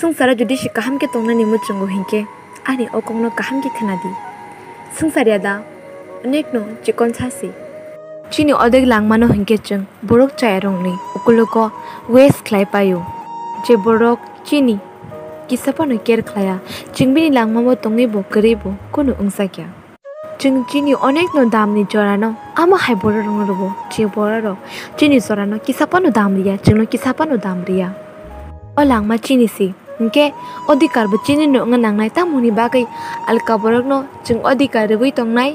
संसारा जुदि सि kaham ke tongna ni muchungo hinke ani okongno kaham ke khanadi संसारिया दा अनेक नो चिकन छासी chini odek langmano hinke chung borok chai rongni ukuloko west khlai payo je borok chini kisapano ker khlaya chingbini langmamo tongi bo kari bo kono ungsa kya chung chini onek no damni jorano ama hai boro rong robo che boraro chini sorano kisapano damriya chungno kisapano damriya o langma chini si nke odikar bo chini no nga nang nai tamuni bagai alka borok no chung odikar rugui tongnai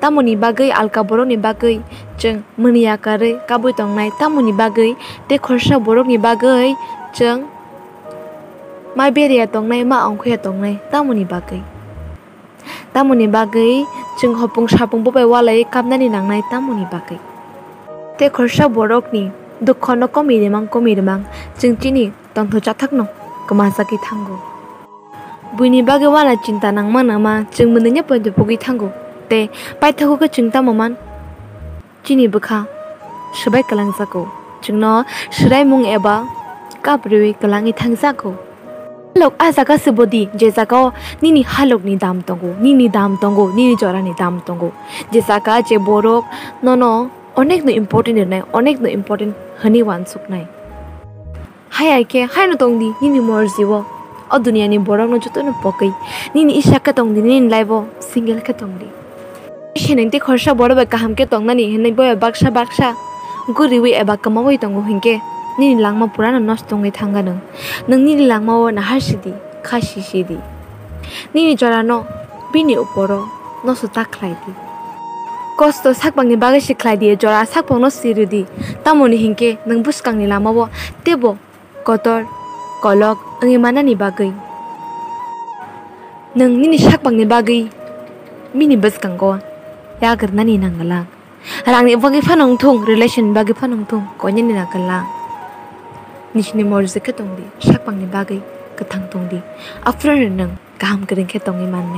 tamoni bagai alka borok ni bagai chung munia kare kabui tongnai tamoni bagai te khorsa borok ni bagai chung mai beria tong nai ma ongkhya tong nai tamoni bagai tamoni bagai chung hopung sapung bo bai walai kamnani nangnai tamoni bagai te khorsa borok ni dukkhono komi remang komi remang chung chini tong tongtho chathak no kemasaki tanggo. Bunyi bagaimana cinta nang mana ma jeng benarnya pada pugi tanggo. Te, pai tahu ke cinta maman. Cini beka, sebaik kelang sako. Jengno, serai mung eba, kabrui kelangi tang sako. Lok asaka sebodi, jesaka nini halok ni dam tonggo, nini dam tonggo, nini jora ni dam tonggo. Jesaka je borok, nono, onek no important ne, onek no important hani wansuk nai. hai ai ke hai no tong di ni ni mor ziwo o dunia ni borang no joto no pokai ni ni isha ka tong di ni laibo single ka tong di henang te khorsa boro ba kaham ke tong na ni henang boy baksha baksha guri wi eba kama wi tong hinke ni ni langma purana nos tong ngai thanga nang nang ni langma wo na har sidi khashi sidi ni ni jorano bini uporo no so taklai di কষ্ট সাকবাংনি বাগে শিখলাই দিয়ে জরা সাকবাংনো সিরু দি তামনি হিংকে নং বুসকাংনি লামাবো তেবো tebo kotor kolok angi manani bagay. nang ninisak nini sakbangni bagai mini buskanggo ya karena ni nanggalang Harang ni bagi fanong thung relation bagi fanong thung ko ni nanggalang ni morze katong di sak pang ni bagay, katang tong di. After nang kaham ka rin katong ni man